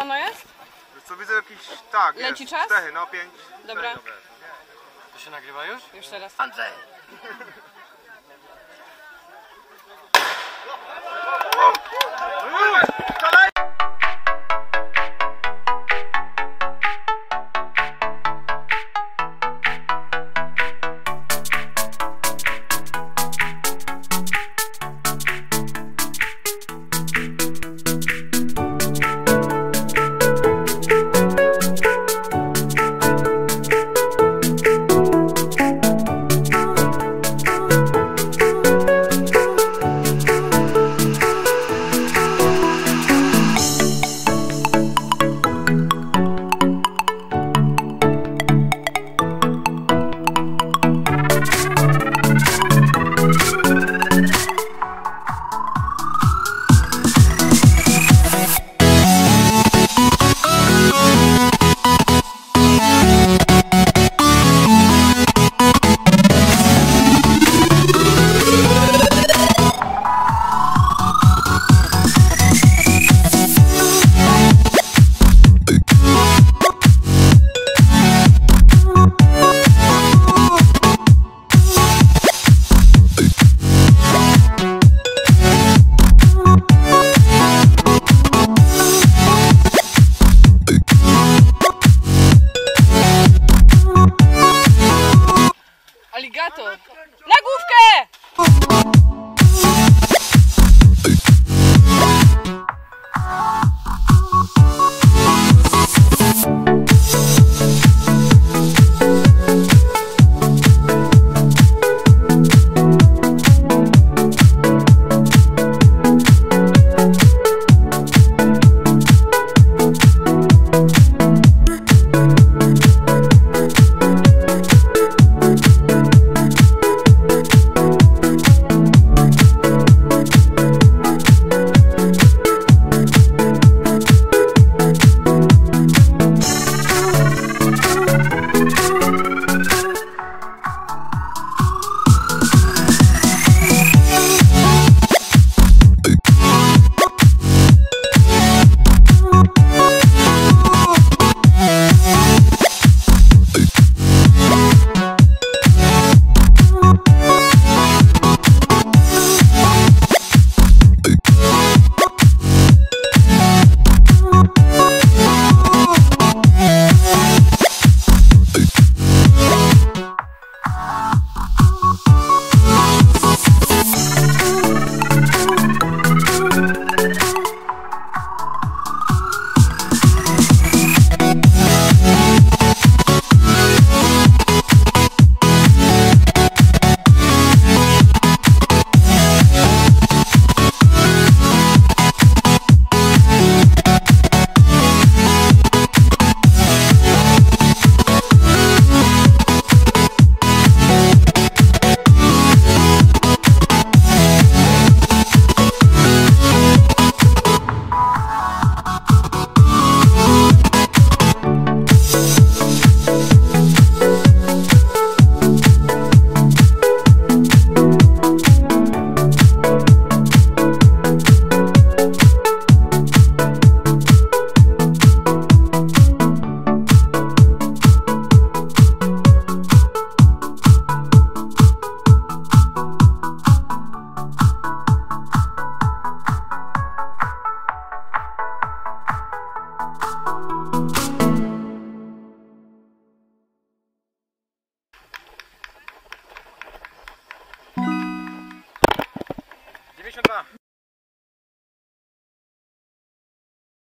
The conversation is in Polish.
czerwono jest? Wiesz Co widzę jakiś. Tak, Leci jest. czas? Cztery, no pięć. Dobra. cztery, To się nagrywa już? Już teraz. Andrzej! mexicano. Dankeschön, Herr.